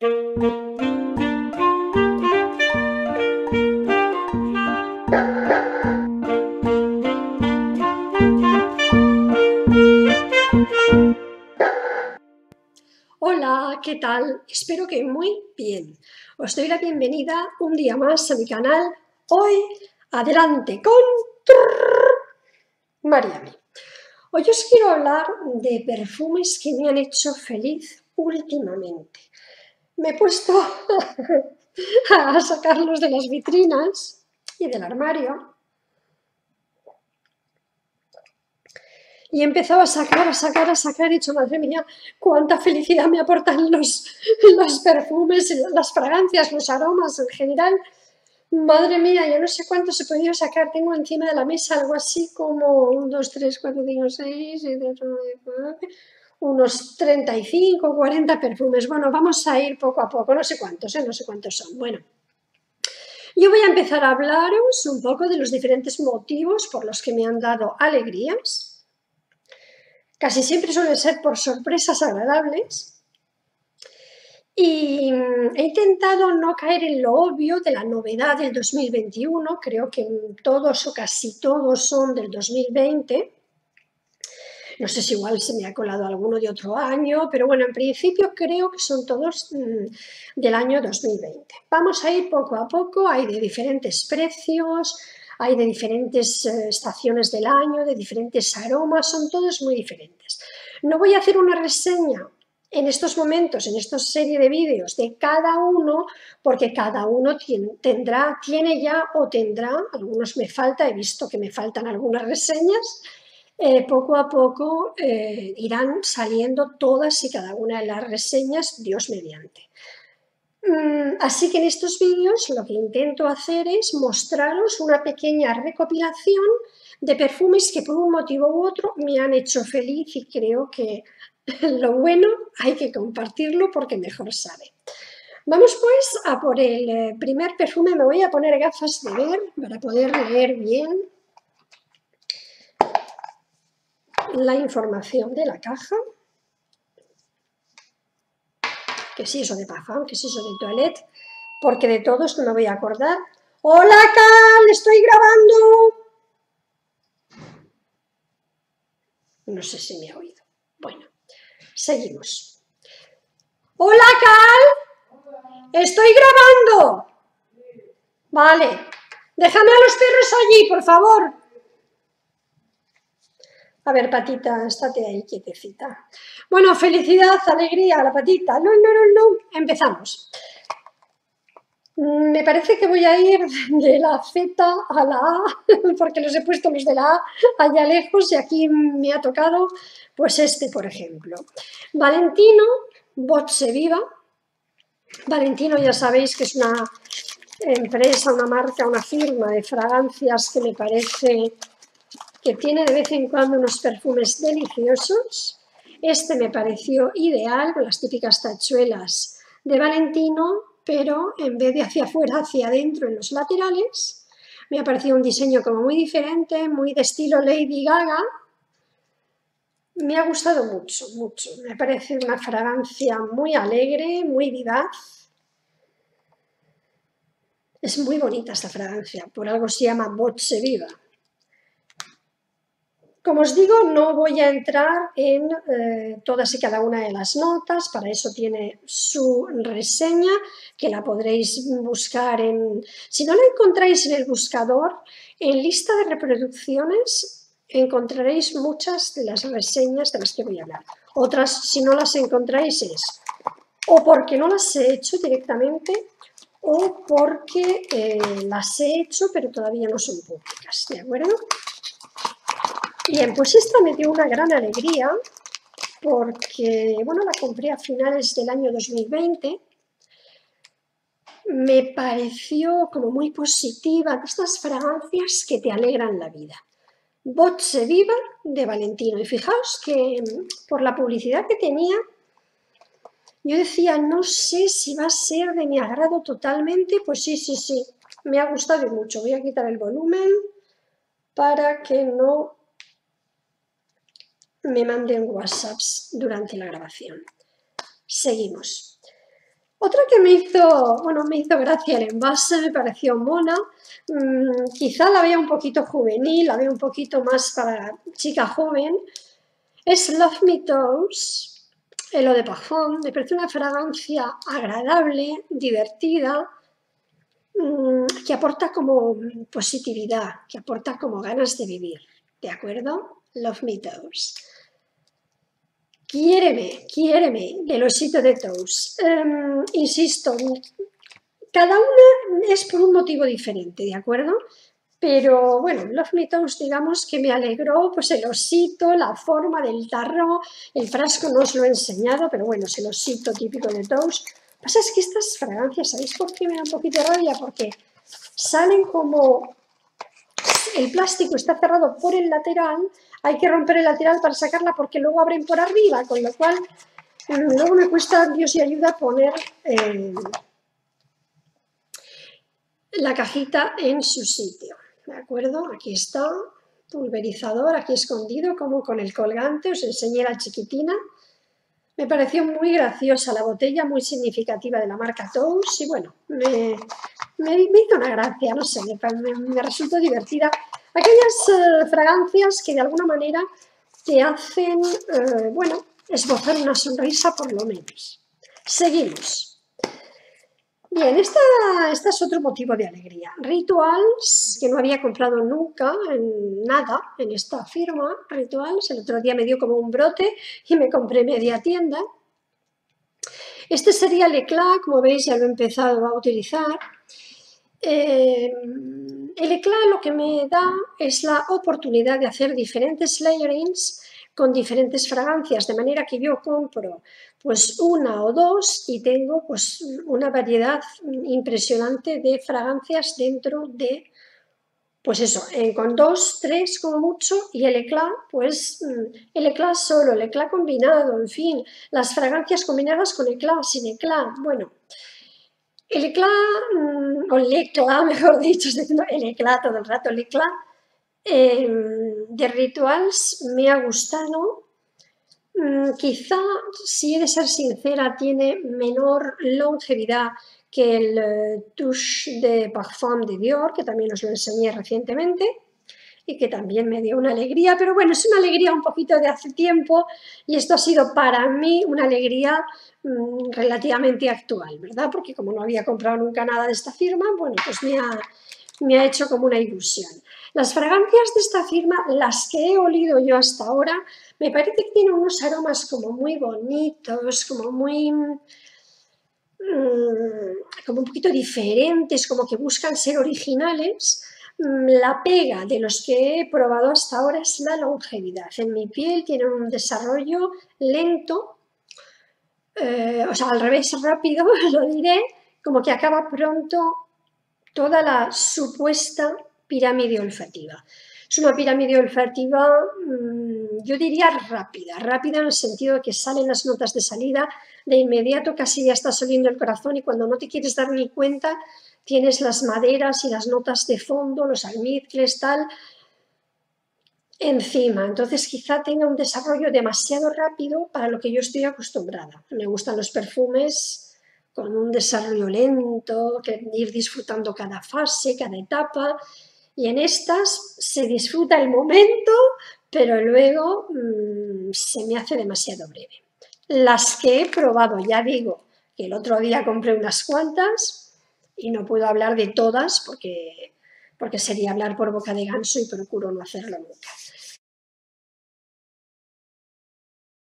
Hola, ¿qué tal? Espero que muy bien. Os doy la bienvenida un día más a mi canal. Hoy, adelante con Mariami. Hoy os quiero hablar de perfumes que me han hecho feliz últimamente. Me he puesto a sacarlos de las vitrinas y del armario. Y empezaba a sacar, a sacar, a sacar, y he dicho, madre mía, cuánta felicidad me aportan los, los perfumes, las fragancias, los aromas en general. Madre mía, yo no sé cuántos he podido sacar, tengo encima de la mesa algo así como 1, 2, 3, 4, 5, 6, 7, 8, 9, 10, unos 35, 40 perfumes. Bueno, vamos a ir poco a poco, no sé cuántos, ¿eh? no sé cuántos son. Bueno, yo voy a empezar a hablaros un poco de los diferentes motivos por los que me han dado alegrías Casi siempre suelen ser por sorpresas agradables. Y he intentado no caer en lo obvio de la novedad del 2021, creo que todos o casi todos son del 2020. No sé si igual se me ha colado alguno de otro año, pero bueno, en principio creo que son todos mm, del año 2020. Vamos a ir poco a poco, hay de diferentes precios, hay de diferentes eh, estaciones del año, de diferentes aromas, son todos muy diferentes. No voy a hacer una reseña en estos momentos, en esta serie de vídeos de cada uno, porque cada uno tendrá, tiene ya o tendrá, algunos me falta, he visto que me faltan algunas reseñas, eh, poco a poco eh, irán saliendo todas y cada una de las reseñas, Dios mediante. Mm, así que en estos vídeos lo que intento hacer es mostraros una pequeña recopilación de perfumes que por un motivo u otro me han hecho feliz y creo que lo bueno hay que compartirlo porque mejor sabe. Vamos pues a por el eh, primer perfume, me voy a poner gafas de ver para poder leer bien la información de la caja. ¿Qué es eso de parfum? ¿Qué es eso de toilette? Porque de todos no me voy a acordar. ¡Hola, Cal! ¡Estoy grabando! No sé si me ha oído. Bueno, seguimos. ¡Hola, Cal! ¡Estoy grabando! Vale. Déjame a los perros allí, por favor. A ver, patita, estate ahí quietecita. Bueno, felicidad, alegría, la patita. No, no, no, no. Empezamos. Me parece que voy a ir de la Z a la A, porque los he puesto los de la A allá lejos y aquí me ha tocado, pues este, por ejemplo. Valentino, Botse Viva. Valentino ya sabéis que es una empresa, una marca, una firma de fragancias que me parece que tiene de vez en cuando unos perfumes deliciosos. Este me pareció ideal con las típicas tachuelas de Valentino, pero en vez de hacia afuera, hacia adentro en los laterales. Me ha parecido un diseño como muy diferente, muy de estilo Lady Gaga. Me ha gustado mucho, mucho. Me parece una fragancia muy alegre, muy vivaz. Es muy bonita esta fragancia, por algo se llama Boche Viva. Como os digo, no voy a entrar en eh, todas y cada una de las notas, para eso tiene su reseña, que la podréis buscar en... Si no la encontráis en el buscador, en lista de reproducciones encontraréis muchas de las reseñas de las que voy a hablar. Otras, si no las encontráis, es o porque no las he hecho directamente o porque eh, las he hecho pero todavía no son públicas, ¿de acuerdo? Bien, pues esta me dio una gran alegría porque, bueno, la compré a finales del año 2020. Me pareció como muy positiva, estas fragancias que te alegran la vida. Botse Viva de Valentino. Y fijaos que por la publicidad que tenía, yo decía, no sé si va a ser de mi agrado totalmente. Pues sí, sí, sí, me ha gustado mucho. Voy a quitar el volumen para que no me manden WhatsApps durante la grabación. Seguimos. Otra que me hizo, bueno, me hizo gracia el envase, me pareció mona. Mm, quizá la vea un poquito juvenil, la veo un poquito más para chica joven. Es Love Me Toes, el de parfum. Me parece una fragancia agradable, divertida, mm, que aporta como positividad, que aporta como ganas de vivir. ¿De acuerdo? Love Me Toes. Quiéreme, quiéreme, el osito de Toes. Em, insisto, cada una es por un motivo diferente, ¿de acuerdo? Pero bueno, Love Me Toes, digamos que me alegró pues el osito, la forma del tarro, el frasco no os lo he enseñado, pero bueno, es el osito típico de Toes. Lo que pasa es que estas fragancias, ¿sabéis por qué me da un poquito de rabia? Porque salen como el plástico está cerrado por el lateral, hay que romper el lateral para sacarla porque luego abren por arriba, con lo cual mm, luego me cuesta, Dios y ayuda, poner eh, la cajita en su sitio. ¿De acuerdo? Aquí está, pulverizador, aquí escondido, como con el colgante, os enseñé la chiquitina. Me pareció muy graciosa la botella, muy significativa de la marca Toast y bueno, me, hizo una gracia, no sé, me, resultó divertida. Aquellas eh, fragancias que de alguna manera te hacen, eh, bueno, esbozar una sonrisa por lo menos. Seguimos. Bien, esta, es otro motivo de alegría. Rituals, que no había comprado nunca en nada en esta firma, Rituals. El otro día me dio como un brote y me compré media tienda. Este sería Eclat, como veis ya lo he empezado a utilizar. Eh, el Eclat lo que me da es la oportunidad de hacer diferentes layerings con diferentes fragancias, de manera que yo compro pues una o dos y tengo pues una variedad impresionante de fragancias dentro de, pues eso, con dos, tres como mucho y el eclat, pues el eclat solo, el eclat combinado, en fin, las fragancias combinadas con eclat, sin eclat, bueno. El eclat, mm, o el eclat, mejor dicho, el eclat todo el rato, el eclat em, de Rituals me ha gustado, Mm, quizá, si he de ser sincera, tiene menor longevidad que el eh, Touche de Parfum de Dior, que también os lo enseñé recientemente y que también me dio una alegría, pero bueno, es una alegría un poquito de hace tiempo y esto ha sido para mí una alegría mm, relativamente actual, ¿verdad? Porque como no había comprado nunca nada de esta firma, bueno, pues me ha, me ha hecho como una ilusión. Las fragancias de esta firma, las que he olido yo hasta ahora, me parece que tienen unos aromas como muy bonitos, como muy... Mm, como un poquito diferentes, como que buscan ser originales. Mm, la pega de los que he probado hasta ahora es la longevidad. En mi piel tienen un desarrollo lento, eh, o sea, al revés rápido, lo diré, como que acaba pronto toda la supuesta pirámide olfativa. Es una pirámide olfativa, mm, yo diría rápida, rápida en el sentido de que salen las notas de salida, de inmediato casi ya está saliendo el corazón y cuando no te quieres dar ni cuenta tienes las maderas y las notas de fondo, los almizcles, tal, encima. Entonces quizá tenga un desarrollo demasiado rápido para lo que yo estoy acostumbrada. Me gustan los perfumes con un desarrollo lento, que ir disfrutando cada fase, cada etapa y en estas se disfruta el momento, pero luego mm, se me hace demasiado breve. Las que he probado, ya digo que el otro día compré unas cuantas y no puedo hablar de todas porque, porque sería hablar por boca de ganso y procuro no hacerlo nunca.